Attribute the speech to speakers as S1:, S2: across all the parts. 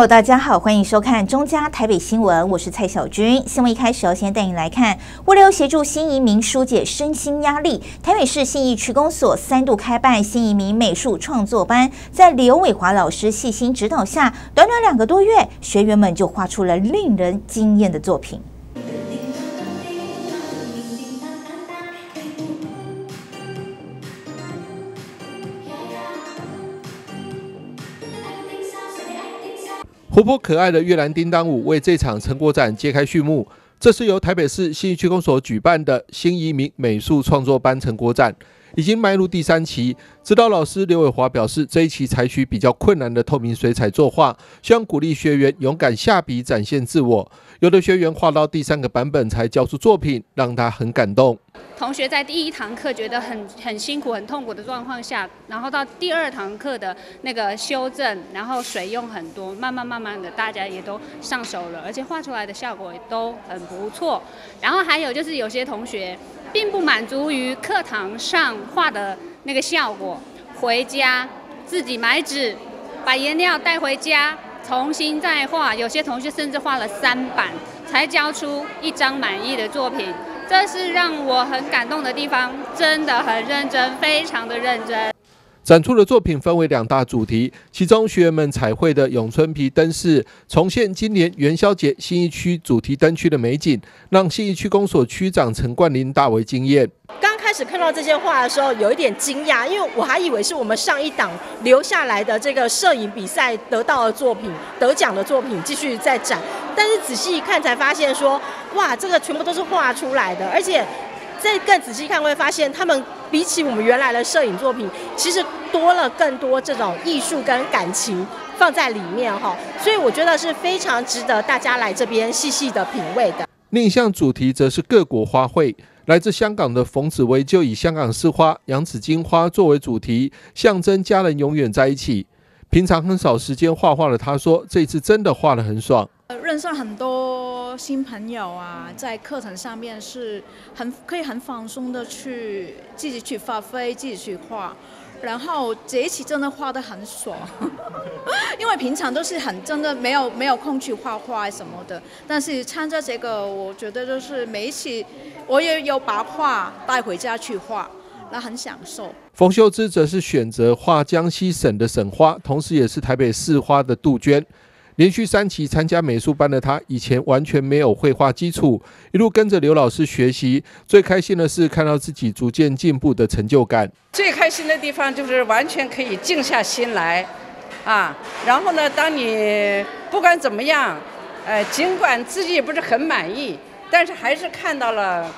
S1: 友，大家好，欢迎收看中嘉台北新闻，我是蔡小军。新闻一开始要先带你来看，为了协助新移民疏解身心压力，台北市信义区公所三度开办新移民美术创作班，在刘伟华老师细心指导下，短短两个多月，学员们就画出了令人惊艳的作品。
S2: 活泼可爱的越南叮当舞为这场成果展揭开序幕。这是由台北市信义区公所举办的新移民美术创作班成果展，已经迈入第三期。指导老师刘伟华表示，这一期采取比较困难的透明水彩作画，希望鼓励学员勇敢下笔，展现自我。有的学员画到第三个版本才交出作品，让他很感动。
S3: 同学在第一堂课觉得很很辛苦、很痛苦的状况下，然后到第二堂课的那个修正，然后水用很多，慢慢慢慢的大家也都上手了，而且画出来的效果也都很不错。然后还有就是有些同学并不满足于课堂上画的那个效果，回家自己买纸，把颜料带回家重新再画。有些同学甚至画了三版才交出一张满意的作品。这是让我很感动的地方，真的很认真，非常的认真。
S2: 展出的作品分为两大主题，其中学员们彩绘的永春皮灯饰，重现今年元宵节新一区主题灯区的美景，让新一区公所区长陈冠霖大为惊艳。
S4: 刚开始看到这些画的时候，有一点惊讶，因为我还以为是我们上一档留下来的这个摄影比赛得到的作品、得奖的作品继续在展，但是仔细一看才发现说，哇，这个全部都是画出来的，而且。再更仔细看，会发现他们比起我们原来的摄影作品，其实多了更多这种艺术跟感情放在里面哈，所以我觉得是非常值得大家来这边细细的品味的。
S2: 另一项主题则是各国花卉，来自香港的冯子薇就以香港市花洋紫荆花作为主题，象征家人永远在一起。平常很少时间画画的她说，这次真的画得很爽。
S5: 认识很多新朋友啊，在课程上面是很可以很放松的去自己去发挥，自己去画，然后这一期真的画的很爽，因为平常都是很真的没有没有空去画画什么的，但是参加这个，我觉得就是每一期我也有把画带回家去画，那很享受。
S2: 冯秀芝则是选择画江西省的省花，同时也是台北市花的杜鹃。连续三期参加美术班的他，以前完全没有绘画基础，一路跟着刘老师学习。最开心的是看到自己逐渐进步的成就感。
S6: 最开心的地方就是完全可以静下心来，啊，然后呢，当你不管怎么样，呃，尽管自己也不是很满意，但是还是看到了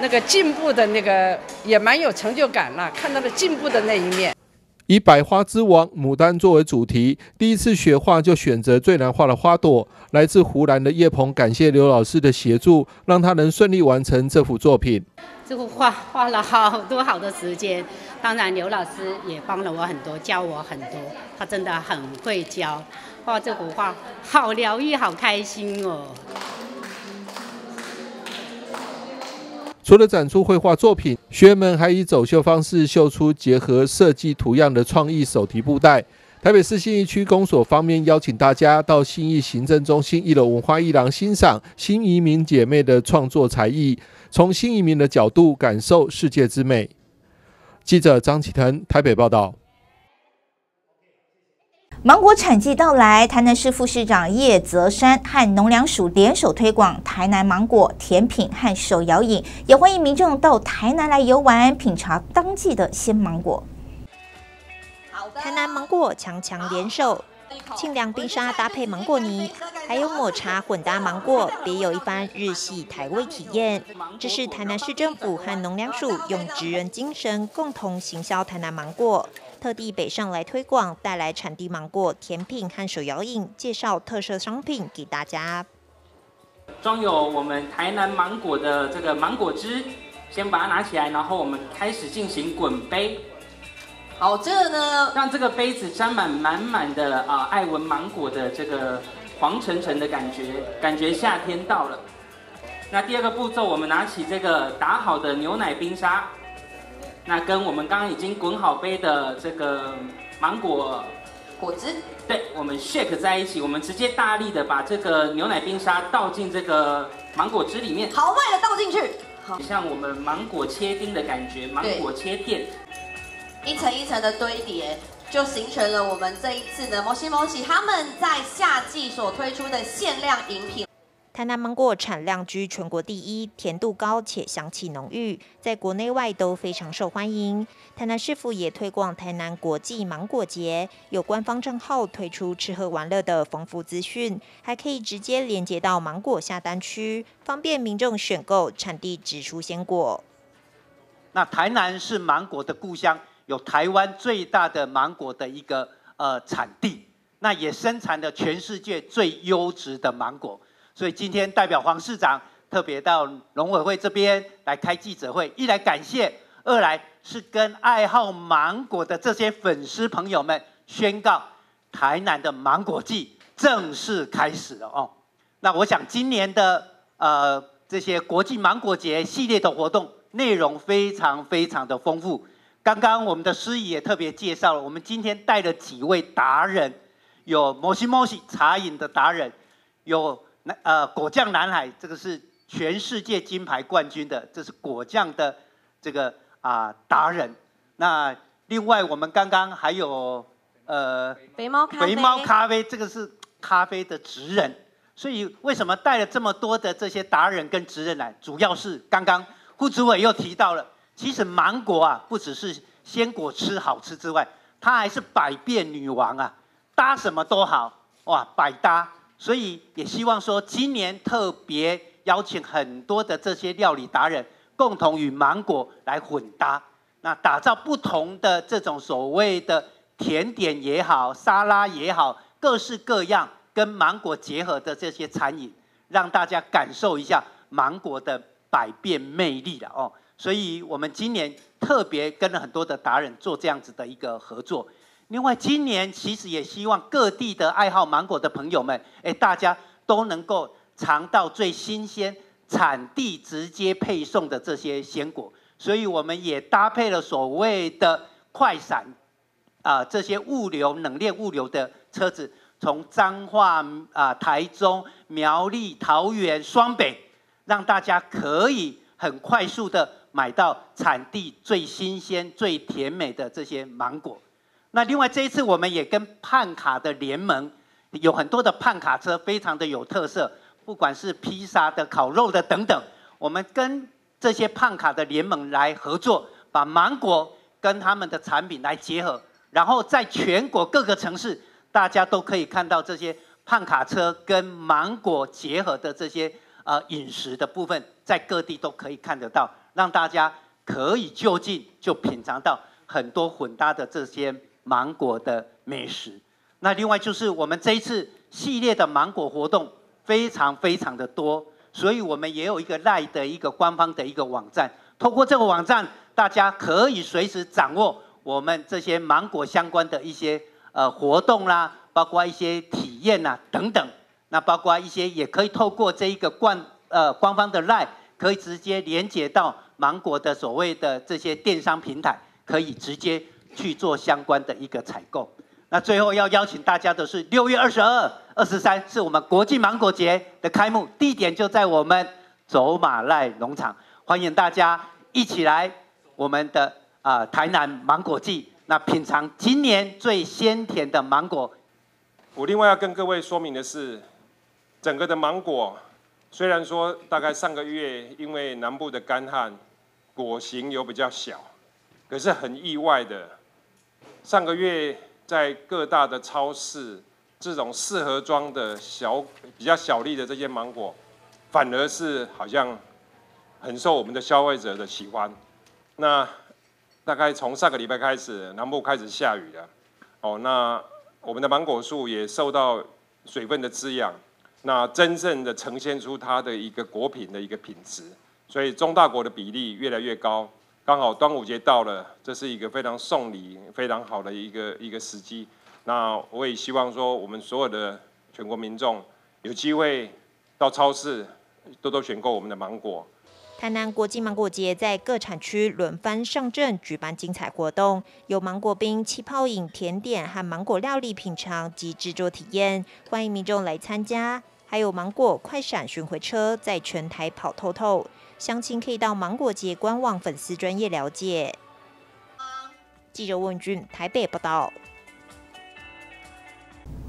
S6: 那个进步的那个，也蛮有成就感了，看到了进步的那一面。
S2: 以百花之王牡丹作为主题，第一次学画就选择最难画的花朵。来自湖南的叶鹏感谢刘老师的协助，让他能顺利完成这幅作品。
S7: 这幅画画了好多好多时间，当然刘老师也帮了我很多，教我很多，他真的很会教。画这幅画好疗愈，好开心哦。
S2: 除了展出绘画作品，学员们还以走秀方式秀出结合设计图样的创意手提布袋。台北市信义区公所方面邀请大家到信义行政中心一楼文化艺廊欣赏新移民姐妹的创作才艺，从新移民的角度感受世界之美。记者张启腾台北报道。
S1: 芒果产季到来，台南市副市长叶泽山和农粮署联手推广台南芒果甜品和手摇饮，也欢迎民众到台南来游玩，品尝当季的鲜芒果。
S8: 台南芒果强强联手，清凉冰沙搭配芒果泥，还有抹茶混搭芒果，别有一番日系台味体验。这是台南市政府和农粮署用职人精神共同行销台南芒果。特地北上来推广，带来产地芒果甜品和手摇饮，介绍特色商品给大家。
S9: 装有我们台南芒果的这个芒果汁，先把它拿起来，然后我们开始进行滚杯。好，这个呢，让这个杯子沾满满满的啊爱文芒果的这个黄橙橙的感觉，感觉夏天到了。那第二个步骤，我们拿起这个打好的牛奶冰沙。那跟我们刚刚已经滚好杯的这个芒果
S10: 果汁。
S9: 对，我们 shake 在一起，我们直接大力的把这个牛奶冰沙倒进这个芒果汁里面，
S10: 豪迈的倒进去。
S9: 好，像我们芒果切丁的感觉，芒果切片，
S10: 一层一层的堆叠，就形成了我们这一次的摩西摩西他们在夏季所推出的限量饮品。
S8: 台南芒果产量居全国第一，甜度高且香气浓郁，在国内外都非常受欢迎。台南市府也推广台南国际芒果节，有官方账号推出吃喝玩乐的丰富资讯，还可以直接连接到芒果下单区，方便民众选购产地直出鲜果。
S11: 那台南是芒果的故乡，有台湾最大的芒果的一个呃产地，那也生产了全世界最优质的芒果。所以今天代表黄市长特别到农委会这边来开记者会，一来感谢，二来是跟爱好芒果的这些粉丝朋友们宣告，台南的芒果季正式开始了哦。那我想今年的呃这些国际芒果节系列的活动内容非常非常的丰富。刚刚我们的司仪也特别介绍了，我们今天带了几位达人，有摩西摩西茶饮的达人，有。那呃，果酱南海这个是全世界金牌冠军的，这是果酱的这个啊达人。那另外我们刚刚还有呃
S10: 肥猫咖啡，
S11: 肥猫咖啡这个是咖啡的职人。所以为什么带了这么多的这些达人跟职人来？主要是刚刚副主委又提到了，其实芒果啊，不只是鲜果吃好吃之外，它还是百变女王啊，搭什么都好哇，百搭。所以也希望说，今年特别邀请很多的这些料理达人，共同与芒果来混搭，那打造不同的这种所谓的甜点也好，沙拉也好，各式各样跟芒果结合的这些餐饮，让大家感受一下芒果的百变魅力了哦。所以我们今年特别跟了很多的达人做这样子的一个合作。另外，今年其实也希望各地的爱好芒果的朋友们，哎，大家都能够尝到最新鲜、产地直接配送的这些鲜果，所以我们也搭配了所谓的快闪啊，这些物流、冷链物流的车子，从彰化啊、台中、苗栗、桃园、双北，让大家可以很快速的买到产地最新鲜、最甜美的这些芒果。那另外这一次我们也跟胖卡的联盟，有很多的胖卡车，非常的有特色，不管是披萨的、烤肉的等等，我们跟这些胖卡的联盟来合作，把芒果跟他们的产品来结合，然后在全国各个城市，大家都可以看到这些胖卡车跟芒果结合的这些呃饮食的部分，在各地都可以看得到，让大家可以就近就品尝到很多混搭的这些。芒果的美食，那另外就是我们这一次系列的芒果活动非常非常的多，所以我们也有一个赖的一个官方的一个网站，通过这个网站，大家可以随时掌握我们这些芒果相关的一些呃活动啦，包括一些体验呐等等，那包括一些也可以透过这一个官呃官方的赖，可以直接连接到芒果的所谓的这些电商平台，可以直接。去做相关的一个采购。那最后要邀请大家的是六月二十二、二十三，是我们国际芒果节的开幕，地点就在我们走马赖农场，欢迎大家一起来我们的啊台南芒果季，那品尝今年最鲜甜的芒果。
S12: 我另外要跟各位说明的是，整个的芒果虽然说大概上个月因为南部的干旱，果形有比较小，可是很意外的。上个月在各大的超市，这种四盒装的小比较小粒的这些芒果，反而是好像很受我们的消费者的喜欢。那大概从上个礼拜开始，南部开始下雨了，哦，那我们的芒果树也受到水分的滋养，那真正的呈现出它的一个果品的一个品质，所以中大果的比例越来越高。刚好端午节到了，这是一个非常送礼、非常好的一个一个时机。那我也希望说，我们所有的全国民众有机会到超市多多选购我们的芒果。
S8: 台南国际芒果节在各产区轮番上阵，举办精彩活动，有芒果冰、气泡饮、甜点和芒果料理品尝及制作体验，欢迎民众来参加。还有芒果快闪巡回车在全台跑透透，详情可以到芒果节官网粉丝专业了解。记者问俊台北报道。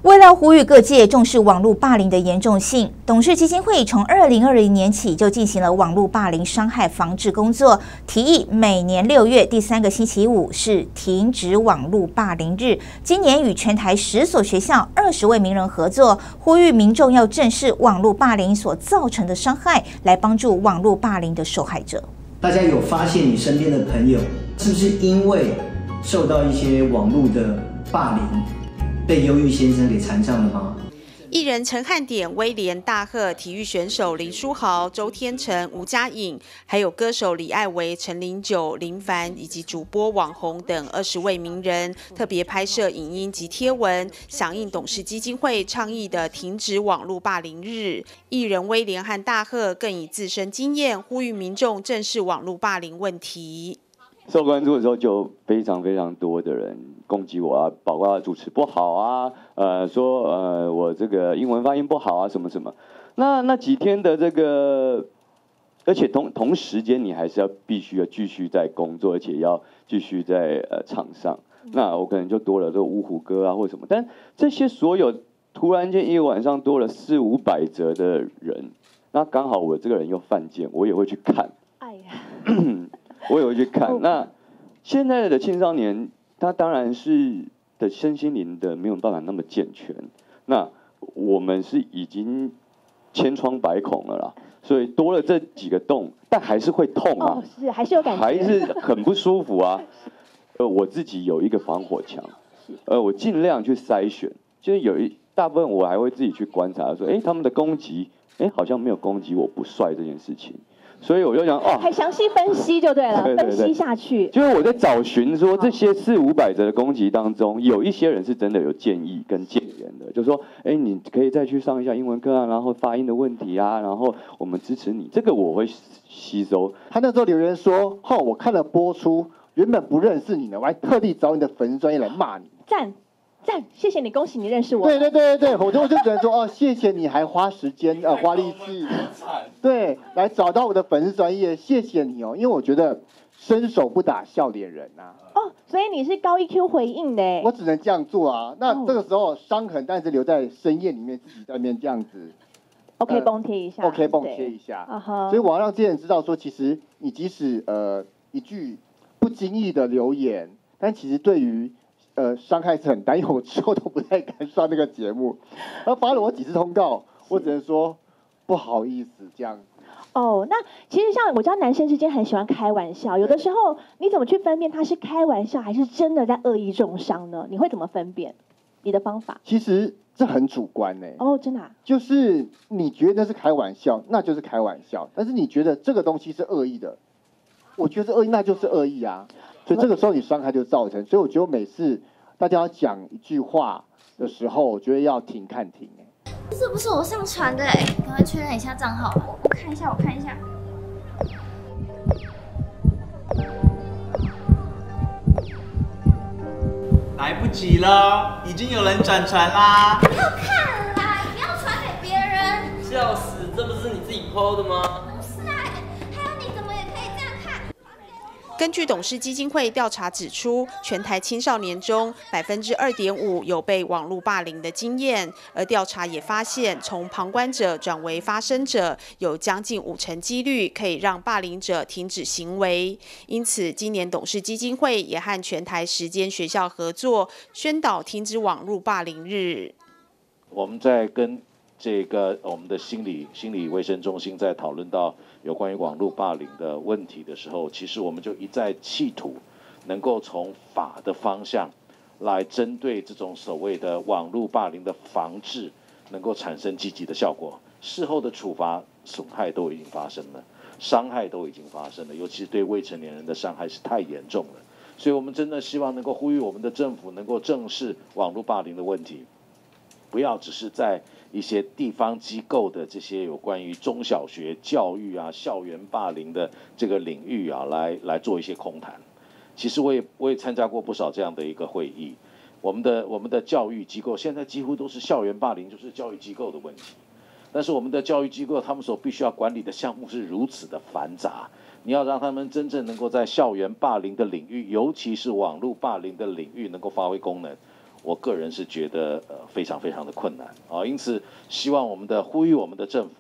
S1: 为了呼吁各界重视网络霸凌的严重性，董事基金会从二零二零年起就进行了网络霸凌伤害防治工作，提议每年六月第三个星期五是停止网络霸凌日。今年与全台十所学校、二十位名人合作，呼吁民众要正视网络霸凌所造成的伤害，来帮助网络霸凌的受害者。
S13: 大家有发现你身边的朋友是不是因为受到一些网络的霸凌？被忧郁先生给缠上了吗？
S14: 艺人陈汉典、威廉大赫、体育选手林书豪、周天成、吴佳颖，还有歌手李艾薇、陈零九、林凡以及主播网红等二十位名人，特别拍摄影音及贴文，响应董事基金会倡议的停止网络霸凌日。艺人威廉和大赫更以自身经验呼吁民众正视网络霸凌问题。
S15: 受关注的时候，就非常非常多的人攻击我啊，包括主持不好啊，呃，说呃我这个英文发音不好啊，什么什么。那那几天的这个，而且同同时间你还是要必须要继续在工作，而且要继续在呃场上。那我可能就多了这个五虎哥啊或什么，但这些所有突然间一个晚上多了四五百折的人，那刚好我这个人又犯贱，我也会去看。哎呀。我也会去看。那现在的青少年，他当然是的身心灵的没有办法那么健全。那我们是已经千疮百孔了啦，所以多了这几个洞，但还是会痛啊，
S16: 是还是有感觉，
S15: 还是很不舒服啊。呃，我自己有一个防火墙，呃，我尽量去筛选，就是有一大部分我还会自己去观察，说，哎，他们的攻击，哎，好像没有攻击我不帅这件事情。所以我就想，哦，
S16: 还详细分析就对了，分析下去。
S15: 就是我在找寻说，这些四五百则的攻击当中，有一些人是真的有建议跟建言的，就说，哎，你可以再去上一下英文课啊，然后发音的问题啊，然后我们支持你，这个我会吸收。
S17: 他那时候留言说，哦，我看了播出，原本不认识你呢，我还特地找你的粉丝专业来骂你，
S16: 赞。赞，谢谢你，恭喜你认识我。
S17: 对对对对对，我就我就只能说哦，谢谢你还花时间呃花力气，对，来找到我的粉丝专业，谢谢你哦，因为我觉得伸手不打笑脸人呐。
S16: 哦，所以你是高一 Q 回应的。
S17: 我只能这样做啊，那这个时候伤痕但是留在深夜里面，自己在那边这样子。
S16: OK，绷贴一下。
S17: OK，绷贴一下。所以我要让这些人知道说，其实你即使呃一句不经意的留言，但其实对于。呃，伤害是很大，因为我之后都不太敢上那个节目，然后发了我几次通告，我只能说不好意思这样。
S16: 哦，那其实像我知道男生之间很喜欢开玩笑，有的时候你怎么去分辨他是开玩笑还是真的在恶意重伤呢？你会怎么分辨？你的方法？
S17: 其实这很主观呢。
S16: 哦，真的？
S17: 就是你觉得是开玩笑，那就是开玩笑；但是你觉得这个东西是恶意的，我觉得恶意那就是恶意啊。所以这个时候你伤害就造成，所以我觉得每次大家要讲一句话的时候，我觉得要停看停哎。
S18: 这不是我上传的哎，赶快确认一下账号。我看一下，我看一下。
S19: 来不及了，已经有人转传啦。
S18: 不要看啦，不要传给别人。
S19: 笑死，这不是你自己 PO 的吗？
S14: 根据董事基金会调查指出，全台青少年中百分之二点五有被网络霸凌的经验，而调查也发现，从旁观者转为发生者，有将近五成几率可以让霸凌者停止行为。因此，今年董事基金会也和全台十间学校合作，宣导停止网络霸凌日。
S20: 我们在跟这个我们的心理心理卫生中心在讨论到有关于网络霸凌的问题的时候，其实我们就一再企图能够从法的方向来针对这种所谓的网络霸凌的防治，能够产生积极的效果。事后的处罚损害都已经发生了，伤害都已经发生了，尤其是对未成年人的伤害是太严重了。所以我们真的希望能够呼吁我们的政府能够正视网络霸凌的问题。不要只是在一些地方机构的这些有关于中小学教育啊、校园霸凌的这个领域啊，来来做一些空谈。其实我也我也参加过不少这样的一个会议。我们的我们的教育机构现在几乎都是校园霸凌，就是教育机构的问题。但是我们的教育机构，他们所必须要管理的项目是如此的繁杂。你要让他们真正能够在校园霸凌的领域，尤其是网络霸凌的领域，能够发挥功能，我个人是觉得呃非常非常的困难啊。因此，希望我们的呼吁我们的政府，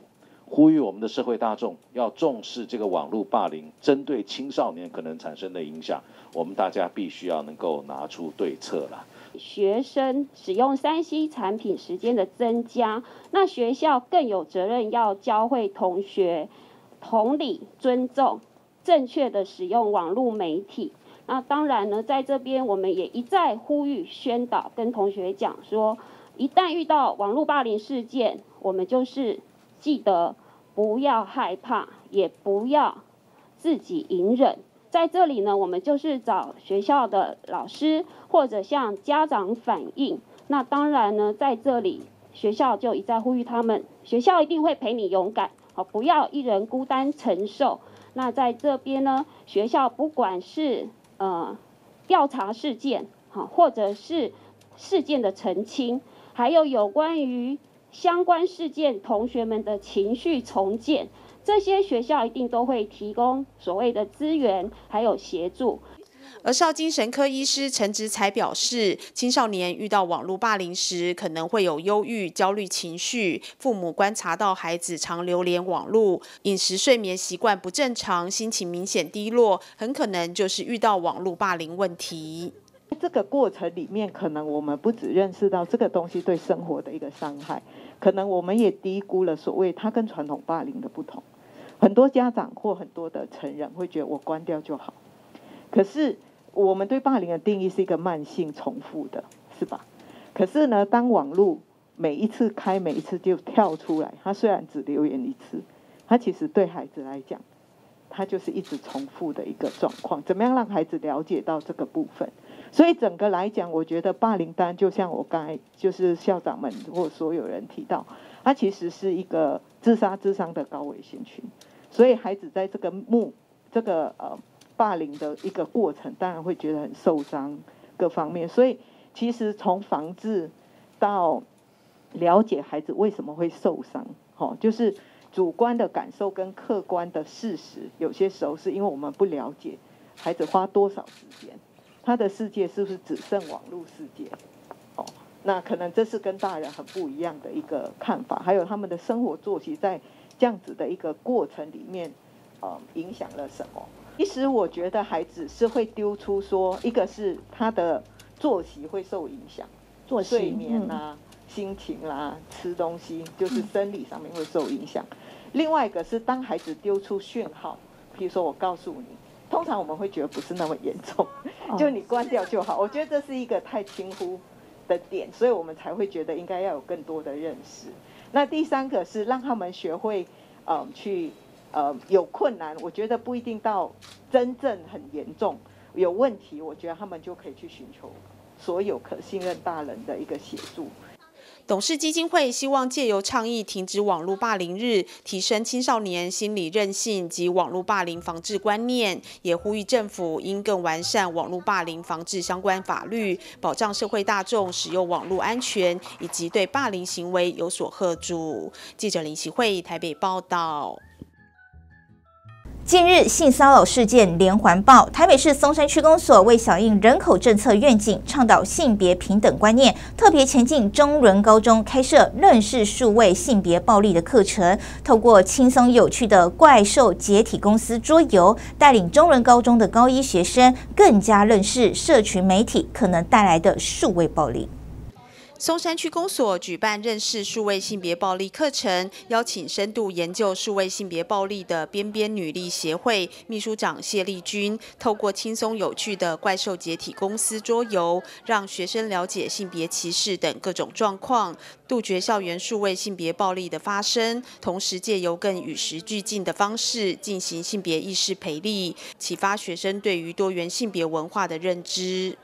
S20: 呼吁我们的社会大众，要重视这个网络霸凌针对青少年可能产生的影响，我们大家必须要能够拿出对策了。
S21: 学生使用三 C 产品时间的增加，那学校更有责任要教会同学同理、尊重。正确的使用网络媒体，那当然呢，在这边我们也一再呼吁宣导，跟同学讲说，一旦遇到网络霸凌事件，我们就是记得不要害怕，也不要自己隐忍。在这里呢，我们就是找学校的老师或者向家长反映。那当然呢，在这里学校就一再呼吁他们，学校一定会陪你勇敢，好，不要一人孤单承受。那在这边呢，学校不管是呃调查事件，哈，或者是事件的澄清，还有有关于相关事件同学们的情绪重建，这些学校一定都会提供所谓的资源，还有协助。
S14: 而少精神科医师陈植才表示，青少年遇到网络霸凌时，可能会有忧郁、焦虑情绪。父母观察到孩子常流连网络，饮食、睡眠习惯不正常，心情明显低落，很可能就是遇到网络霸凌问题。
S22: 这个过程里面，可能我们不只认识到这个东西对生活的一个伤害，可能我们也低估了所谓它跟传统霸凌的不同。很多家长或很多的成人会觉得我关掉就好，可是。我们对霸凌的定义是一个慢性重复的，是吧？可是呢，当网络每一次开，每一次就跳出来，他虽然只留言一次，他其实对孩子来讲，他就是一直重复的一个状况。怎么样让孩子了解到这个部分？所以整个来讲，我觉得霸凌单就像我刚才就是校长们或所有人提到，它其实是一个自杀自伤的高危险群。所以孩子在这个目这个呃。霸凌的一个过程，当然会觉得很受伤，各方面。所以，其实从防治到了解孩子为什么会受伤，好，就是主观的感受跟客观的事实，有些时候是因为我们不了解孩子花多少时间，他的世界是不是只剩网络世界？哦，那可能这是跟大人很不一样的一个看法。还有他们的生活作息在这样子的一个过程里面，呃，影响了什么？其实我觉得孩子是会丢出说，一个是他的作息会受影响，做睡眠啦、心情啦、吃东西，就是生理上面会受影响。另外一个是当孩子丢出讯号，比如说我告诉你，通常我们会觉得不是那么严重，就你关掉就好。我觉得这是一个太轻忽的点，所以我们才会觉得应该要有更多的认识。那第三个是让他们学会，嗯，去。呃，有困难，我觉得不一定到真正很严重有问题，我觉得他们就可以去寻求所有可信任大人的一个协助。
S14: 董事基金会希望借由倡议停止网络霸凌日，提升青少年心理韧性及网络霸凌防治观念，也呼吁政府应更完善网络霸凌防治相关法律，保障社会大众使用网络安全，以及对霸凌行为有所贺阻。记者林奇慧台北报道。
S1: 近日性骚扰事件连环爆，台北市松山区公所为响应人口政策愿景，倡导性别平等观念，特别前进中仑高中开设认识数位性别暴力的课程，透过轻松有趣的怪兽解体公司桌游，带领中仑高中的高一学生更加认识社群媒体可能带来的数位暴力。
S14: 松山区公所举办认识数位性别暴力课程，邀请深度研究数位性别暴力的边边女力协会秘书长谢丽君，透过轻松有趣的怪兽解体公司桌游，让学生了解性别歧视等各种状况，杜绝校园数位性别暴力的发生，同时借由更与时俱进的方式进行性别意识培力，启发学生对于多元性别文化的认知。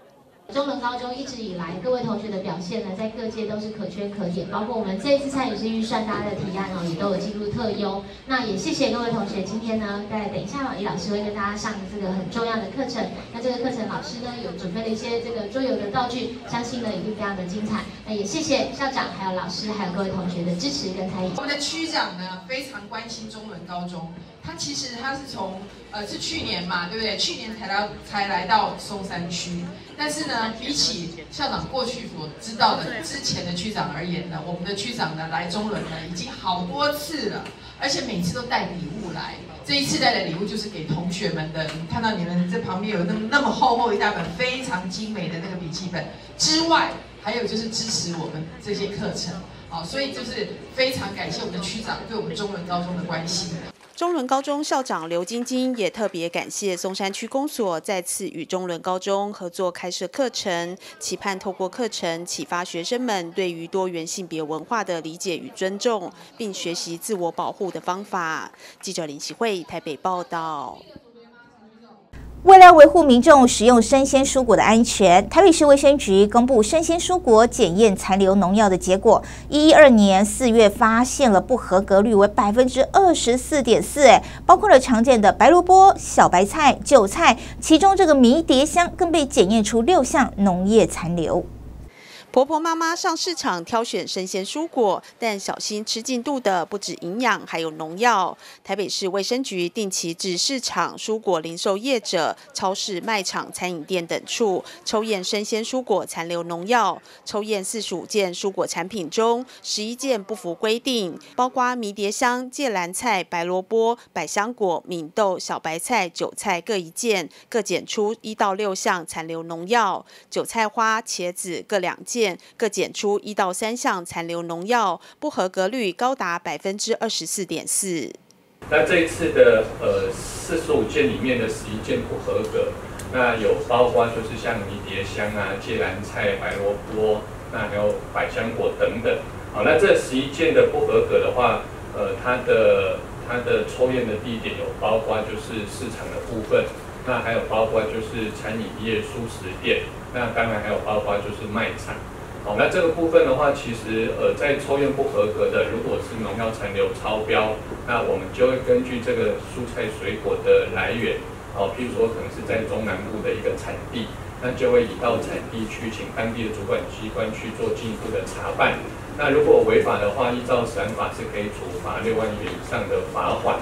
S23: 中文高中一直以来各位同学的表现呢，在各界都是可圈可点，包括我们这一次参与式预算大家的提案哦，也都有进入特优。那也谢谢各位同学，今天呢，在等一下，李老师会跟大家上这个很重要的课程。那这个课程老师呢，有准备了一些这个桌游的道具，相信呢一定非常的精彩。那也谢谢校长、还有老师、还有各位同学的支持跟参与。
S24: 我们的区长呢，非常关心中文高中。他其实他是从呃是去年嘛，对不对？去年才来才来到松山区，但是呢，比起校长过去所知道的之前的区长而言呢，我们的区长呢来中仑呢已经好多次了，而且每次都带礼物来。这一次带的礼物就是给同学们的，看到你们这旁边有那么那么厚厚一大本非常精美的那个笔记本之外，还有就是支持我们这些课程，好，所以就是非常感谢我们的区长对我们中仑高中的关心。
S14: 中仑高中校长刘晶晶也特别感谢松山区公所再次与中仑高中合作开设课程，期盼透过课程启发学生们对于多元性别文化的理解与尊重，并学习自我保护的方法。记者林启慧台北报道。
S1: 为了维护民众食用生鲜蔬果的安全，台北市卫生局公布生鲜蔬果检验残留农药的结果。一二年四月发现了不合格率为百分之二十四点四，哎，包括了常见的白萝卜、小白菜、韭菜，其中这个迷迭香更被检验出六项农业残留。
S14: 婆婆妈妈上市场挑选生鲜蔬果，但小心吃进肚的不止营养，还有农药。台北市卫生局定期至市场、蔬果零售业者、超市、卖场、餐饮店等处抽验生鲜蔬果残留农药。抽验四十五件蔬果产品中，十一件不符规定，包括迷迭香、芥蓝菜、白萝卜、百香果、敏豆、小白菜、韭菜各一件，各检出一到六项残留农药。韭菜花、茄子各两件。件各检出一到三项残留农药，不合格率高达百分之二十四点四。
S25: 那这一次的呃四十五件里面的十一件不合格，那有包括就是像迷迭香啊、芥蓝菜、白萝卜，那还有百香果等等。好，那这十一件的不合格的话，呃，它的它的抽验的地点有包括就是市场的部分，那还有包括就是餐饮业、素食店，那当然还有包括就是卖场。好，那这个部分的话，其实呃，在抽验不合格的，如果是农药残留超标，那我们就会根据这个蔬菜水果的来源，哦，譬如说可能是在中南部的一个产地，那就会移到产地去，请当地的主管机关去做进一步的查办。那如果违法的话，依照散法是可以处罚六万元以上的罚款。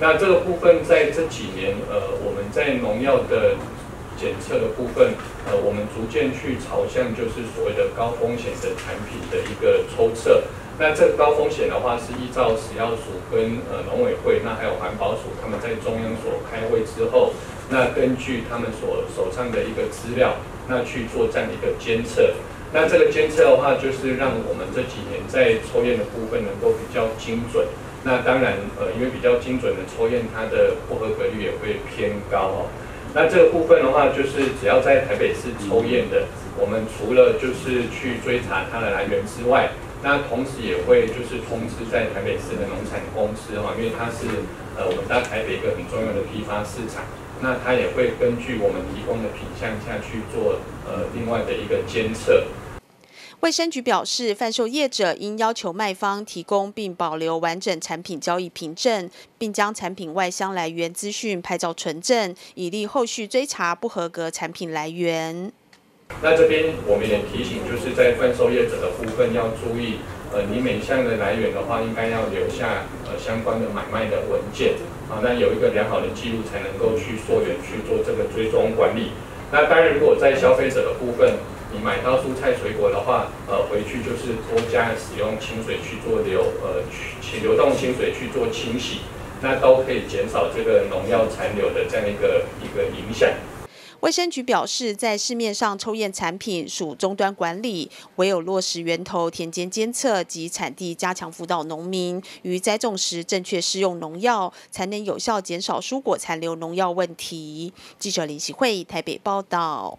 S25: 那这个部分在这几年，呃，我们在农药的检测的部分，呃，我们逐渐去朝向就是所谓的高风险的产品的一个抽测。那这个高风险的话，是依照食药署跟呃农委会，那还有环保署，他们在中央所开会之后，那根据他们所手上的一个资料，那去做这样一个监测。那这个监测的话，就是让我们这几年在抽验的部分能够比较精准。那当然，呃，因为比较精准的抽验，它的不合格率也会偏高哦。那这个部分的话，就是只要在台北市抽验的，我们除了就是去追查它的来源之外，那同时也会就是通知在台北市的农产公司哈，因为它是呃我们在台北一个很重要的批发市场，那它也会根据我们提供的品相下去做呃另外的一个监测。
S14: 卫生局表示，贩售业者应要求卖方提供并保留完整产品交易凭证，并将产品外箱来源资讯拍照存证，以利后续追查不合格产品来源。
S25: 那这边我们也提醒，就是在贩售业者的部分要注意，呃，你每项的来源的话，应该要留下呃相关的买卖的文件，啊，那有一个良好的记录，才能够去溯源去做这个追踪管理。那当然，如果在消费者的部分，你买到蔬菜水果的话，呃，回去就是多加使用清水去做流，呃，请流动清水去做清洗，那都可以减少这个农药残留的这样一个一个影响。
S14: 卫生局表示，在市面上抽验产品属终端管理，唯有落实源头田间监测及产地加强辅导农民于栽种时正确施用农药，才能有效减少蔬果残留农药问题。记者林喜慧台北报道。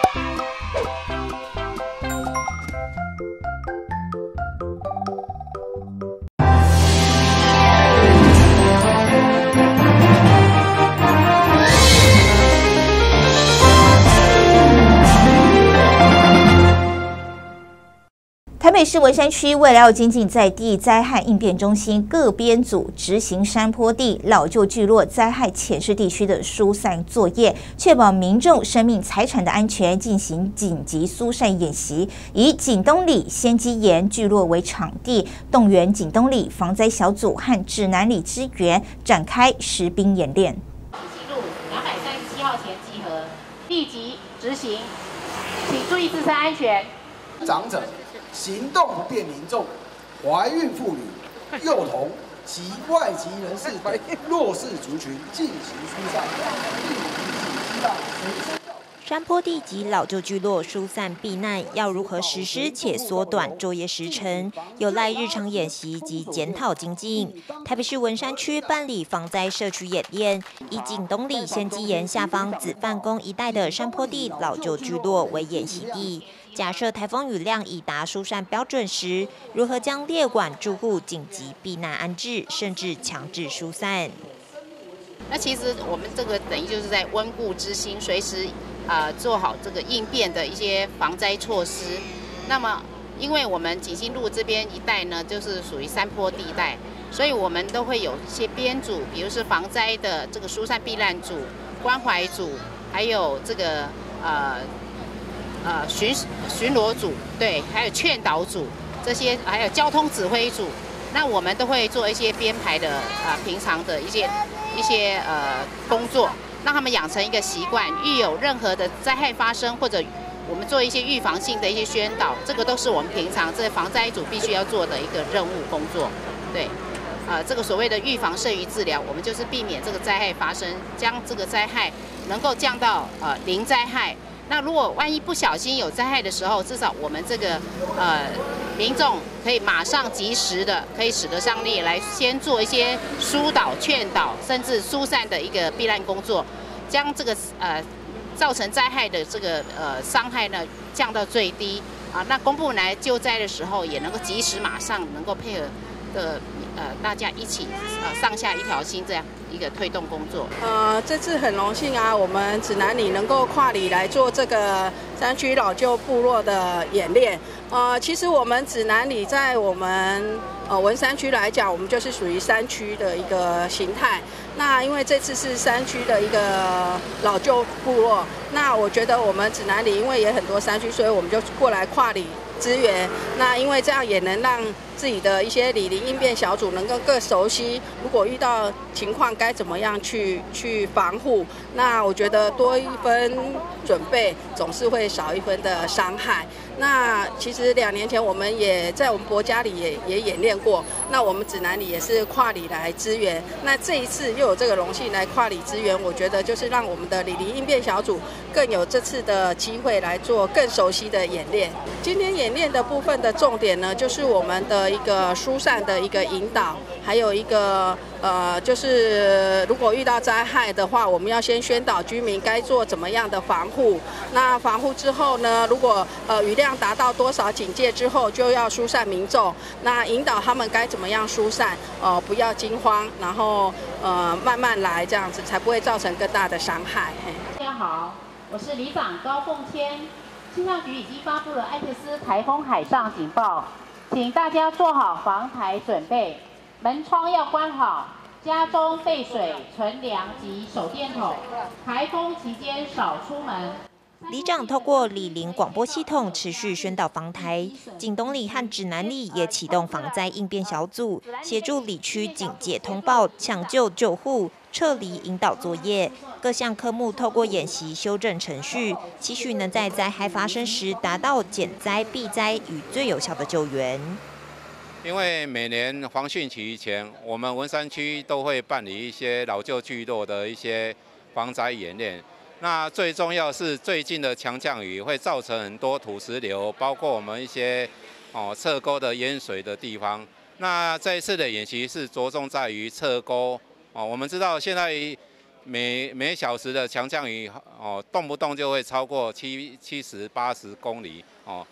S1: 北市文山区未来要精进在地灾害应变中心各编组执行山坡地老旧聚落灾害潜势地区的疏散作业，确保民众生命财产的安全，进行紧急疏散演习，以景东里先基岩聚落为场地，动员景东里防灾小组和指南里支援，展开实兵演练。
S26: 路两百三十七号前集合，立即执行，请注意自身安全。
S27: 长者。行动不便民众、怀孕妇女、幼童及外籍人士等弱势族群进行疏散。
S8: 山坡地及老旧聚落疏散避难要如何实施且缩短作业时程，有赖日常演习及检讨精进。台北市文山区办理防灾社区演练，以景东里先基岩下方子范宫一带的山坡地老旧聚落为演习地。假设台风雨量已达疏散标准时，如何将列管住户紧急避难安置，甚至强制疏散？
S26: 那其实我们这个等于就是在温故知新，随时呃做好这个应变的一些防灾措施。那么，因为我们锦兴路这边一带呢，就是属于山坡地带，所以我们都会有一些编组，比如是防灾的这个疏散避难组、关怀组，还有这个呃。呃，巡巡逻组对，还有劝导组这些，还有交通指挥组，那我们都会做一些编排的啊，平常的一些一些呃工作，让他们养成一个习惯，遇有任何的灾害发生，或者我们做一些预防性的一些宣导，这个都是我们平常这防灾组必须要做的一个任务工作。对，啊，这个所谓的预防胜于治疗，我们就是避免这个灾害发生，将这个灾害能够降到呃零灾害。那如果万一不小心有灾害的时候，至少我们这个呃民众可以马上及时的可以使得上力来先做一些疏导、劝导，甚至疏散的一个避难工作，将这个呃造成灾害的这个呃伤害呢降到最低啊。那公部来救灾的时候，也能够及时马上能够配合的呃大家一起呃上下一条心这样。一个推动工作。
S28: 呃，这次很荣幸啊，我们指南里能够跨里来做这个山区老旧部落的演练。呃，其实我们指南里在我们呃文山区来讲，我们就是属于山区的一个形态。那因为这次是山区的一个老旧部落，那我觉得我们指南里因为也很多山区，所以我们就过来跨里。资源，那因为这样也能让自己的一些李林应变小组能够更熟悉，如果遇到情况该怎么样去去防护。那我觉得多一分准备，总是会少一分的伤害。那其实两年前我们也在我们国家里也也演练过，那我们指南里也是跨里来支援。那这一次又有这个荣幸来跨里支援，我觉得就是让我们的李林应变小组更有这次的机会来做更熟悉的演练。今天演练的部分的重点呢，就是我们的一个疏散的一个引导，还有一个。呃，就是如果遇到灾害的话，我们要先宣导居民该做怎么样的防护。那防护之后呢，如果呃雨量达到多少警戒之后，就要疏散民众。那引导他们该怎么样疏散，呃，不要惊慌，然后呃慢慢来，这样子才不会造成更大的伤害。
S26: 大家好，我是里长高凤谦。气象局已经发布了艾克斯台风海上警报，请大家做好防台准备。门窗要关好，
S29: 家中备水、存粮及手电筒，台风期间少出门。
S8: 里长透过里邻广播系统持续宣导防台，景东里和指南里也启动防灾应变小组，协助里区警戒通报、抢救救护、撤离引导作业。各项科目透过演习修正程序，期许能在灾害发生时达到减灾避灾与最有效的救援。
S30: 因为每年黄汛期前，我们文山区都会办理一些老旧聚落的一些防灾演练。那最重要是最近的强降雨会造成很多土石流，包括我们一些哦侧沟的淹水的地方。那这一次的演习是着重在于侧沟哦。我们知道现在每每小时的强降雨哦，动不动就会超过七七十八十公里哦。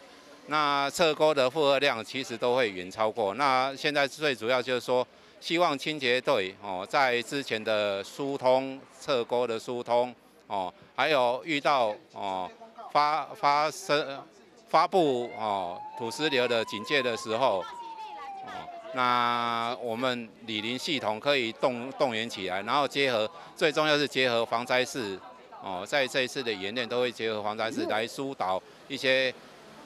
S30: 那侧沟的负荷量其实都会远超过。那现在最主要就是说，希望清洁队哦，在之前的疏通侧沟的疏通。哦，还有遇到哦发发生发布哦土石流的警戒的时候，哦，那我们李林系统可以动动员起来，然后结合最重要是结合防灾室，哦，在这一次的演练都会结合防灾室来疏导一些。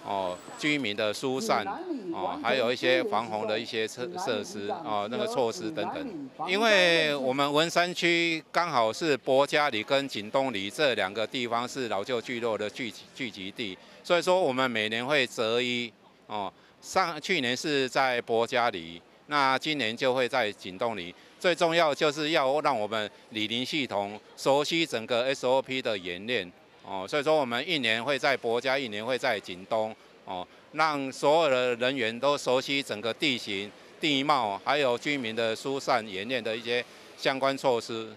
S30: 哦，居民的疏散哦，还有一些防洪的一些设设施哦，那个措施等等。因为我们文山区刚好是博家里跟景东里这两个地方是老旧聚落的聚集聚集地，所以说我们每年会择一哦，上去年是在博家里，那今年就会在景东里。最重要就是要让我们李林系统熟悉整个 SOP 的演练。哦，所以说我们一年会在博家，一年会在景东，哦，让所有的人员都熟悉整个地形、地貌，还有居民的疏散演练的一些相关措施。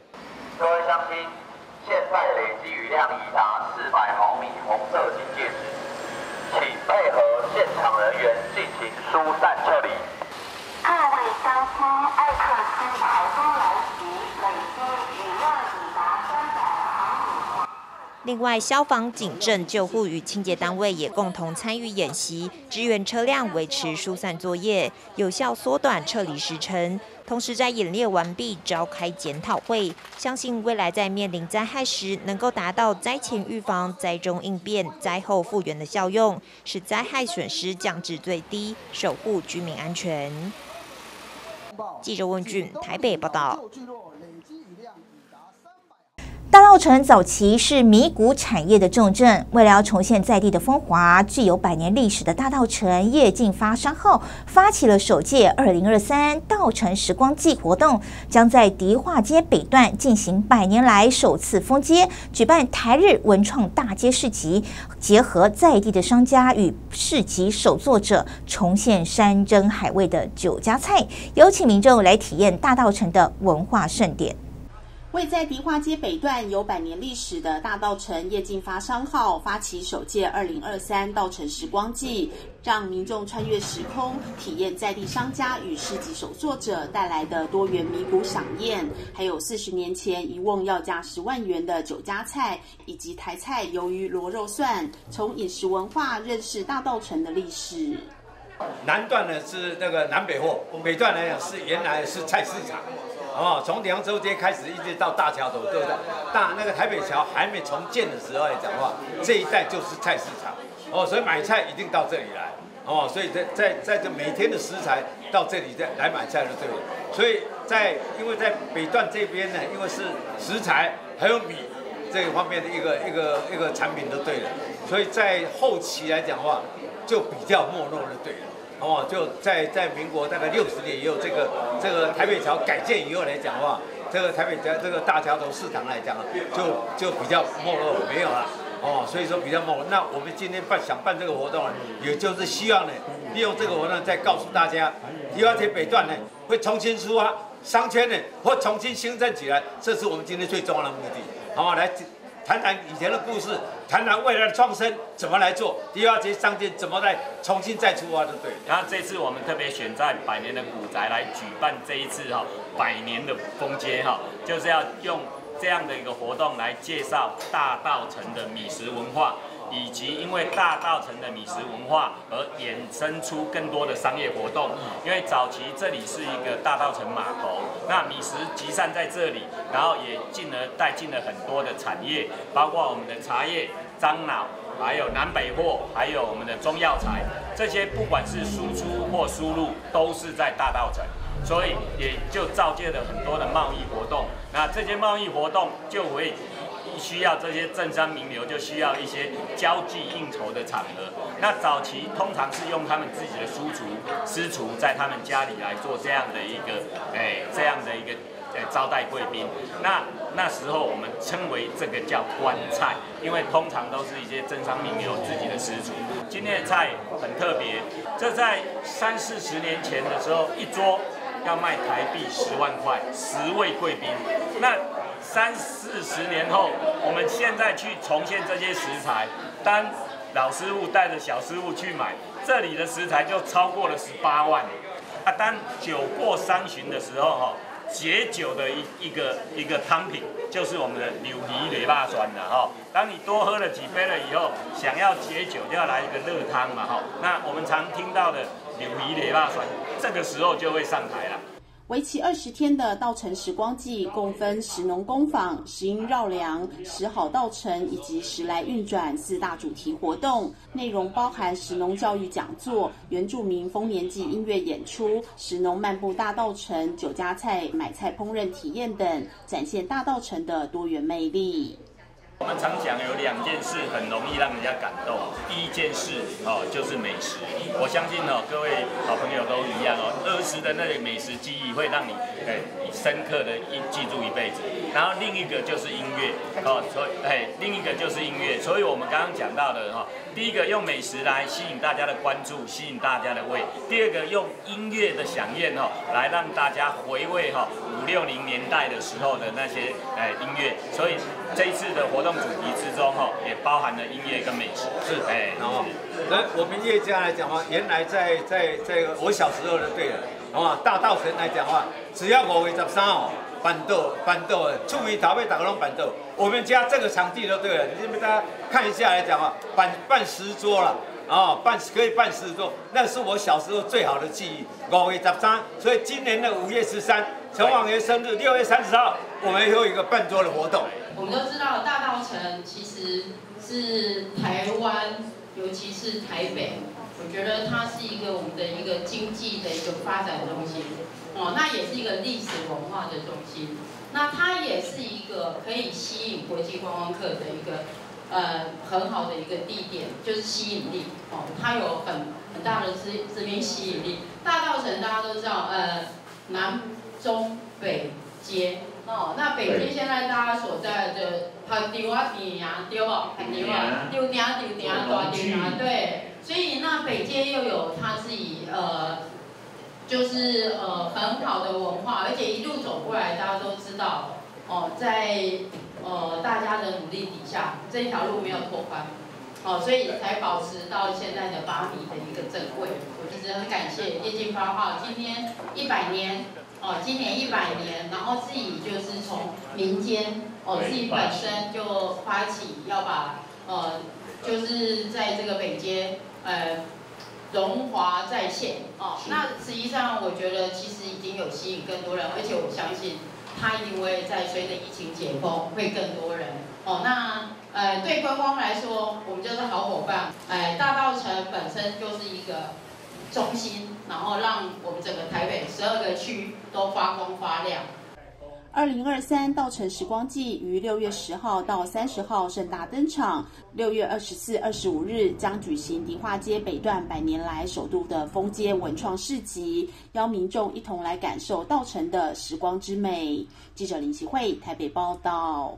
S31: 各位乡亲，现在累积雨量已达四百毫米，红色警戒值，请配合现场人员进行疏散撤离。各位乡亲，艾克斯台风来袭，累积雨量已达三百。
S8: 另外，消防、警政、救护与清洁单位也共同参与演习，支援车辆维持疏散作业，有效缩短撤离时程。同时，在演练完毕召开检讨会，相信未来在面临灾害时，能够达到灾前预防、灾中应变、灾后复原的效用，使灾害损失降至最低，守护居民安全。记者问俊，台北报道。
S1: 大稻城早期是米谷产业的重镇，为了要重现在地的风华，具有百年历史的大稻城夜景发商后发起了首届二零二三稻城时光季活动，将在迪化街北段进行百年来首次封街，举办台日文创大街市集，结合在地的商家与市集首作者，重现山珍海味的酒家菜，有请民众来体验大稻城的文化盛典。
S14: 位在迪化街北段有百年历史的大稻城夜景发商号发起首届二零二三稻城时光季，让民众穿越时空，体验在地商家与市集手作者带来的多元米谷飨宴，还有四十年前一瓮要价十万元的酒家菜，以及台菜鱿鱼螺肉蒜，从饮食文化认识大稻城的历史。
S32: 南段呢是那个南北货，北段来讲是原来是菜市场。哦，从凉州街开始一直到大桥头，对不对？大那个台北桥还没重建的时候来讲的话，这一带就是菜市场。哦，所以买菜一定到这里来。哦，所以在在在这每天的食材到这里再来买菜就对了。所以在因为在北段这边呢，因为是食材还有米这一方面的一个一个一个产品都对了，所以在后期来讲的话就比较没落的对了。哦，就在在民国大概六十年以后，这个这个台北桥改建以后来讲的话，这个台北桥这个大桥头市场来讲，就就比较没落没有了。哦，所以说比较没落。那我们今天办想办这个活动，也就是希望呢，利用这个活动再告诉大家，第二铁北段呢会重新出发，商圈呢会重新兴盛起来，这是我们今天最重要的目的。好，来。谈谈以前的故事，谈谈未来的创生怎么来做，第二节商店怎么来重新再出发，就对。
S33: 然后这次我们特别选在百年的古宅来举办这一次哈百年的封街哈，就是要用这样的一个活动来介绍大道城的米食文化。以及因为大稻城的米食文化而衍生出更多的商业活动。因为早期这里是一个大稻城码头，那米食集散在这里，然后也进而带进了很多的产业，包括我们的茶叶、樟脑，还有南北货，还有我们的中药材，这些不管是输出或输入，都是在大稻城。所以也就造就了很多的贸易活动。那这些贸易活动就会需要这些政商名流，就需要一些交际应酬的场合。那早期通常是用他们自己的叔厨、私厨在他们家里来做这样的一个，哎，这样的一个，呃，招待贵宾。那那时候我们称为这个叫官菜，因为通常都是一些政商名流自己的私厨。今天的菜很特别，这在三四十年前的时候，一桌。要卖台币十万块，十位贵宾。那三四十年后，我们现在去重现这些食材，当老师傅带着小师傅去买，这里的食材就超过了十八万。啊，当酒过三巡的时候，哈，解酒的一一个一个汤品，就是我们的柳皮雷霸酸的哈。当你多喝了几杯了以后，想要解酒，就要来一个热汤嘛，哈。那我们常听到的。牛皮雷霸酸，这个时候就会上台了。
S34: 为期二十天的稻城时光季，共分食农工坊、食音绕梁、食好稻城以及食来运转四大主题活动，内容包含食农教育讲座、原住民丰年祭音乐演出、食农漫步大稻城、酒家菜买菜烹饪体验等，展现大稻城的多元魅力。
S33: 我们常讲有两件事很容易让人家感动，第一件事哦就是美食，我相信哦各位好朋友都一样哦，儿时的那个美食记忆会让你哎深刻的一记住一辈子。然后另一个就是音乐哦，所以哎另一个就是音乐，所以我们刚刚讲到的哈，第一个用美食来吸引大家的关注，吸引大家的胃；第二个用音乐的响宴哦来让大家回味哈五六零年代的时候的那些哎音乐，所以这一次的活动。主题之中哈，也包含了音乐跟美食。
S32: 是，哎，然后，那我们业家来讲话，原来在在在我小时候的对了，啊，大道城来讲话，只要五月十三哦，板豆板豆，处于台北打个龙板豆，我们家这个场地都对了，你们大家看一下来讲话，办办十桌了，啊，办可以办十桌，那是我小时候最好的记忆。五月十三，所以今年的五月十三，陈王爷生日，六月三十号，我们有一个办桌的活动。
S35: 我们都知道大道城其实是台湾，尤其是台北，我觉得它是一个我们的一个经济的一个发展中心，哦，那也是一个历史文化的中心，那它也是一个可以吸引国际观光客的一个呃很好的一个地点，就是吸引力，哦，它有很很大的这这边吸引力。大道城大家都知道，呃，南中北街。哦，那北京现在大家所在的，它丢啊丢啊丢啊，丢啊丢丢丢丢大丢啊，对，所以那北街又有它自己呃，就是呃很好的文化，而且一路走过来，大家都知道，哦，在呃大家的努力底下，这条路没有拓宽，哦，所以才保持到现在的八米的一个正位。我其实很感谢叶进发号今天一百年。哦，今年一百年，然后自己就是从民间哦，自己本身就发起要把呃，就是在这个北街呃，荣华再现哦。那实际上我觉得其实已经有吸引更多人，而且我相信他一定会在随着疫情解封会更多人哦。那呃，对观光来说，我们就是好伙伴。哎，大稻城本身就是一个中心。然后让我们整个台北十二个区都发光发亮。
S34: 二零二三稻城时光季于六月十号到三十号盛大登场，六月二十四、二十五日将举行迪化街北段百年来首度的风街文创市集，邀民众一同来感受稻城的时光之美。记者林奇慧台北报道。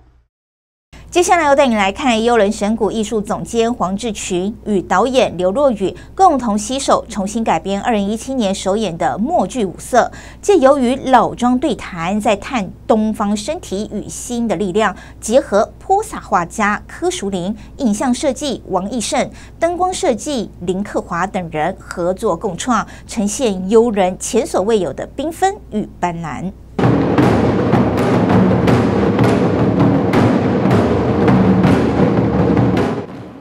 S1: 接下来要带你来看幽人神谷艺术总监黄志群与导演刘若雨共同携手重新改编二零一七年首演的默剧五色，借由与老庄对谈，在探东方身体与心的力量，结合泼洒画家柯淑玲、影像设计王义胜、灯光设计林克华等人合作共创，呈现幽人前所未有的缤纷与斑斓。
S14: 《